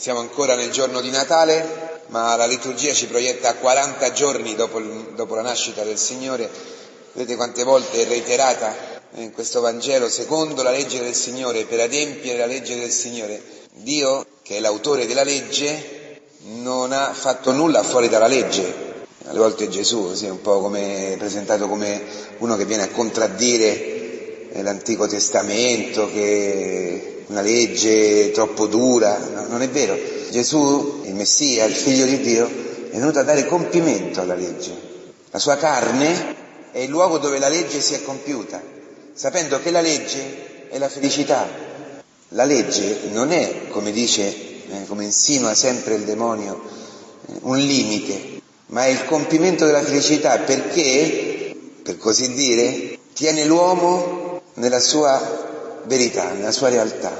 Siamo ancora nel giorno di Natale, ma la liturgia ci proietta a 40 giorni dopo, dopo la nascita del Signore. Vedete quante volte è reiterata in questo Vangelo, secondo la legge del Signore, per adempiere la legge del Signore. Dio, che è l'autore della legge, non ha fatto nulla fuori dalla legge. Alle volte Gesù sì, è un po' come, presentato come uno che viene a contraddire eh, l'Antico Testamento, che una legge troppo dura, no, non è vero. Gesù, il Messia, il figlio di Dio, è venuto a dare compimento alla legge. La sua carne è il luogo dove la legge si è compiuta, sapendo che la legge è la felicità. La legge non è, come dice, eh, come insinua sempre il demonio, eh, un limite, ma è il compimento della felicità perché, per così dire, tiene l'uomo nella sua verità, nella sua realtà,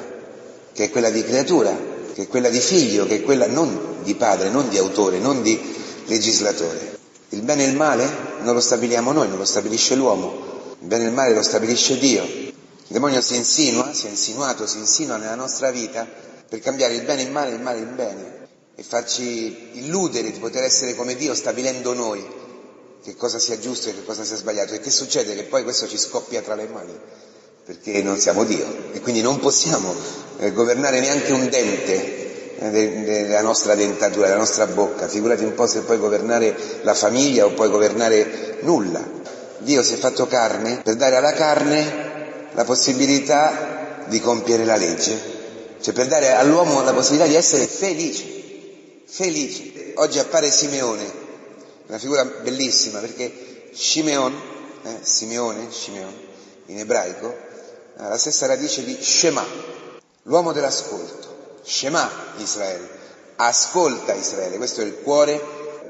che è quella di creatura, che è quella di figlio, che è quella non di padre, non di autore, non di legislatore. Il bene e il male non lo stabiliamo noi, non lo stabilisce l'uomo, il bene e il male lo stabilisce Dio. Il demonio si insinua, si è insinuato, si insinua nella nostra vita per cambiare il bene in male e il male in bene e farci illudere di poter essere come Dio stabilendo noi che cosa sia giusto e che cosa sia sbagliato. E che succede? Che poi questo ci scoppia tra le mani perché non siamo Dio e quindi non possiamo eh, governare neanche un dente eh, della nostra dentatura, della nostra bocca, figurati un po' se puoi governare la famiglia o puoi governare nulla. Dio si è fatto carne per dare alla carne la possibilità di compiere la legge, cioè per dare all'uomo la possibilità di essere felice, felice. Oggi appare Simeone, una figura bellissima perché Simeon, eh, Simeone, Simeon, in ebraico, ha la stessa radice di Shema, l'uomo dell'ascolto. Shema Israele, ascolta Israele, questo è il cuore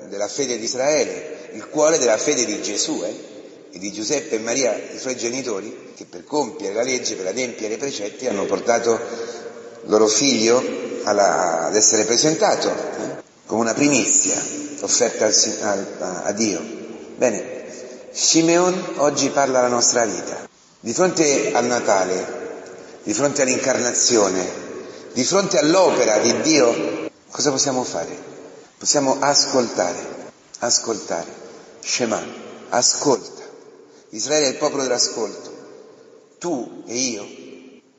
della fede di Israele, il cuore della fede di Gesù eh? e di Giuseppe e Maria, i suoi genitori, che per compiere la legge, per adempiere i precetti, hanno portato loro figlio alla, ad essere presentato eh? come una primizia offerta al, a, a Dio. Bene, Simeon oggi parla alla nostra vita. Di fronte al Natale, di fronte all'incarnazione, di fronte all'opera di Dio, cosa possiamo fare? Possiamo ascoltare, ascoltare. Shema, ascolta. Israele è il popolo dell'ascolto. Tu e io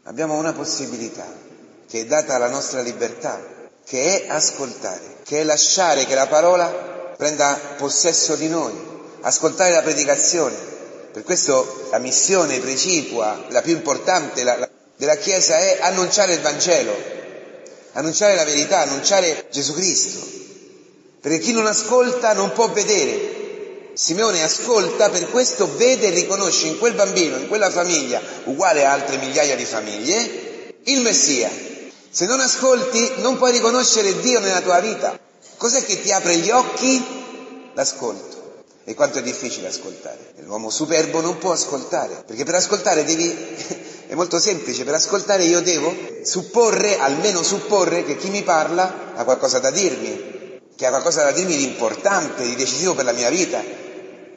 abbiamo una possibilità che è data alla nostra libertà, che è ascoltare, che è lasciare che la parola prenda possesso di noi, ascoltare la predicazione, per questo la missione precipua, la più importante la, la, della Chiesa è annunciare il Vangelo, annunciare la verità, annunciare Gesù Cristo. Perché chi non ascolta non può vedere. Simeone ascolta, per questo vede e riconosce in quel bambino, in quella famiglia, uguale a altre migliaia di famiglie, il Messia. Se non ascolti non puoi riconoscere Dio nella tua vita. Cos'è che ti apre gli occhi? L'ascolto. E quanto è difficile ascoltare. L'uomo superbo non può ascoltare, perché per ascoltare devi, è molto semplice, per ascoltare io devo supporre, almeno supporre, che chi mi parla ha qualcosa da dirmi, che ha qualcosa da dirmi di importante, di decisivo per la mia vita.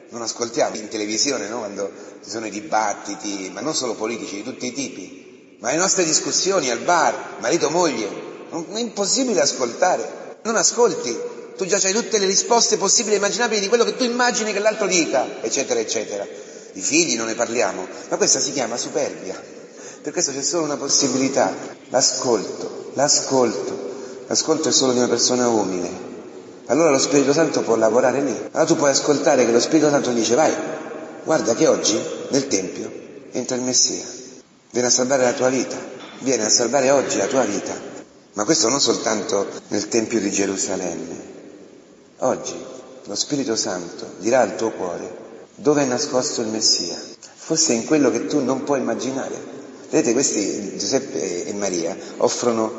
Non ascoltiamo in televisione, no? Quando ci sono i dibattiti, ma non solo politici, di tutti i tipi, ma le nostre discussioni al bar, marito-moglie, è impossibile ascoltare. Non ascolti, tu già hai tutte le risposte possibili e immaginabili di quello che tu immagini che l'altro dica, eccetera, eccetera. I figli non ne parliamo, ma questa si chiama superbia. Per questo c'è solo una possibilità, l'ascolto, l'ascolto. L'ascolto è solo di una persona umile. Allora lo Spirito Santo può lavorare lì. Allora tu puoi ascoltare che lo Spirito Santo dice, vai, guarda che oggi nel Tempio entra il Messia, viene a salvare la tua vita, viene a salvare oggi la tua vita. Ma questo non soltanto nel Tempio di Gerusalemme, Oggi lo Spirito Santo dirà al tuo cuore dove è nascosto il Messia, forse in quello che tu non puoi immaginare. Vedete, questi Giuseppe e Maria offrono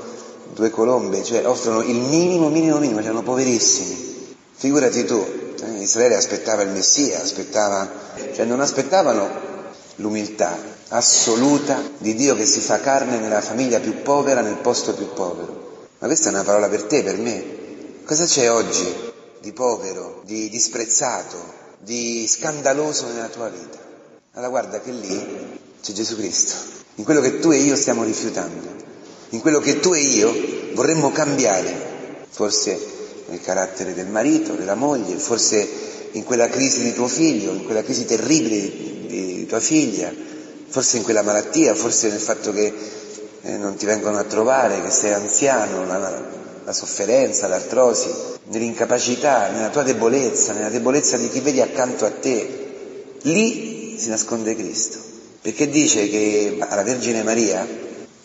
due colombe, cioè offrono il minimo, minimo, minimo, erano poverissimi. Figurati tu, eh, Israele aspettava il Messia, aspettava, cioè non aspettavano l'umiltà assoluta di Dio che si fa carne nella famiglia più povera, nel posto più povero. Ma questa è una parola per te, per me. Cosa c'è oggi di povero, di disprezzato, di scandaloso nella tua vita. Allora guarda che lì c'è Gesù Cristo, in quello che tu e io stiamo rifiutando, in quello che tu e io vorremmo cambiare, forse nel carattere del marito, della moglie, forse in quella crisi di tuo figlio, in quella crisi terribile di, tua figlia, forse in quella malattia, forse nel fatto che eh, non ti vengono a trovare, che sei anziano, la sofferenza, l'artrosi, nell'incapacità, nella tua debolezza, nella debolezza di chi vedi accanto a te. Lì si nasconde Cristo, perché dice che alla Vergine Maria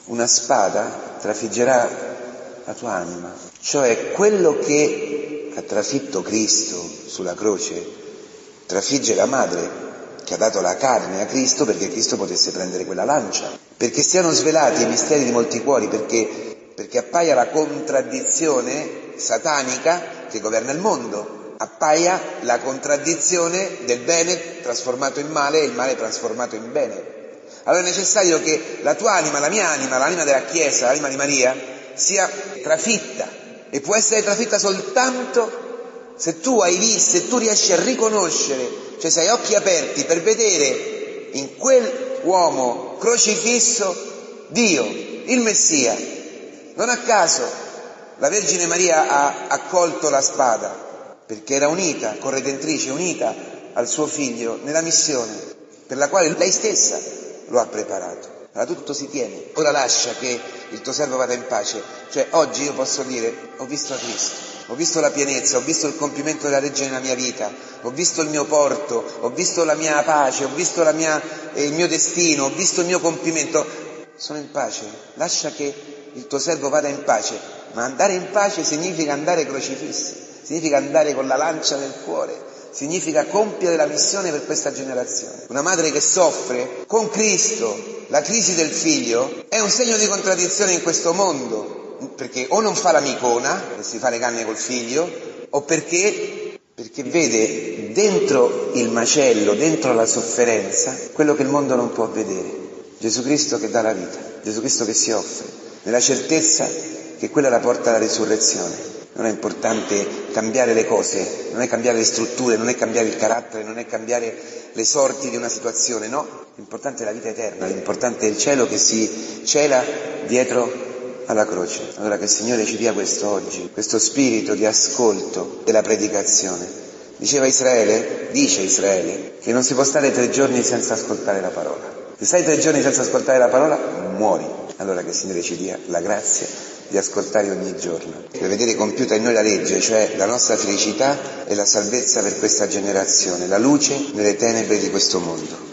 una spada trafiggerà la tua anima, cioè quello che ha trafitto Cristo sulla croce, trafigge la madre che ha dato la carne a Cristo perché Cristo potesse prendere quella lancia, perché siano svelati i misteri di molti cuori, perché, perché appaia la contraddizione satanica che governa il mondo, appaia la contraddizione del bene trasformato in male e il male trasformato in bene. Allora è necessario che la tua anima, la mia anima, l'anima della Chiesa, l'anima di Maria, sia trafitta e può essere trafitta soltanto se tu hai visto, se tu riesci a riconoscere, cioè se hai occhi aperti per vedere in quell'uomo crocifisso Dio, il Messia. Non a caso la Vergine Maria ha accolto la spada perché era unita, corredentrice, unita al suo figlio nella missione per la quale lei stessa lo ha preparato. Allora tutto si tiene. Ora lascia che il tuo servo vada in pace. Cioè oggi io posso dire ho visto Cristo, ho visto la pienezza, ho visto il compimento della legge nella mia vita, ho visto il mio porto, ho visto la mia pace, ho visto mia, eh, il mio destino, ho visto il mio compimento. Sono in pace. Lascia che il tuo servo vada in pace. Ma andare in pace significa andare crocifissi, significa andare con la lancia nel cuore, significa compiere la missione per questa generazione. Una madre che soffre con Cristo la crisi del figlio è un segno di contraddizione in questo mondo, perché o non fa l'amicona, che si fa le canne col figlio, o perché, perché vede dentro il macello, dentro la sofferenza, quello che il mondo non può vedere. Gesù Cristo che dà la vita, Gesù Cristo che si offre, nella certezza che quella la porta alla risurrezione. Non è importante cambiare le cose, non è cambiare le strutture, non è cambiare il carattere, non è cambiare le sorti di una situazione, no, l'importante è la vita eterna, l'importante è il cielo che si cela dietro alla croce. Allora che il Signore ci dia questo oggi, questo spirito di ascolto della predicazione. Diceva Israele, dice Israele, che non si può stare tre giorni senza ascoltare la parola. Se stai tre giorni senza ascoltare la parola, muori. Allora che il Signore ci dia la grazia di ascoltare ogni giorno, per vedere compiuta in noi la legge, cioè la nostra felicità e la salvezza per questa generazione, la luce nelle tenebre di questo mondo.